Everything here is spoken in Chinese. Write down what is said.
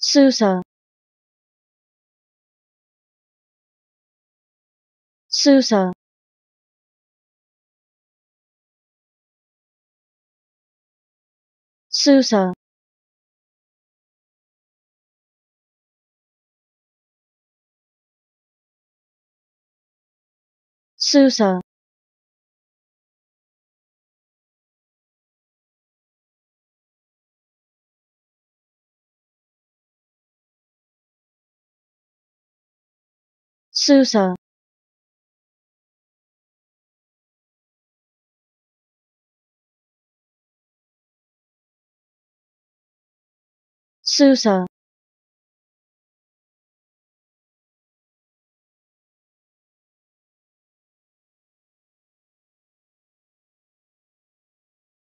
Susa Susa Susa Susa Susa Susa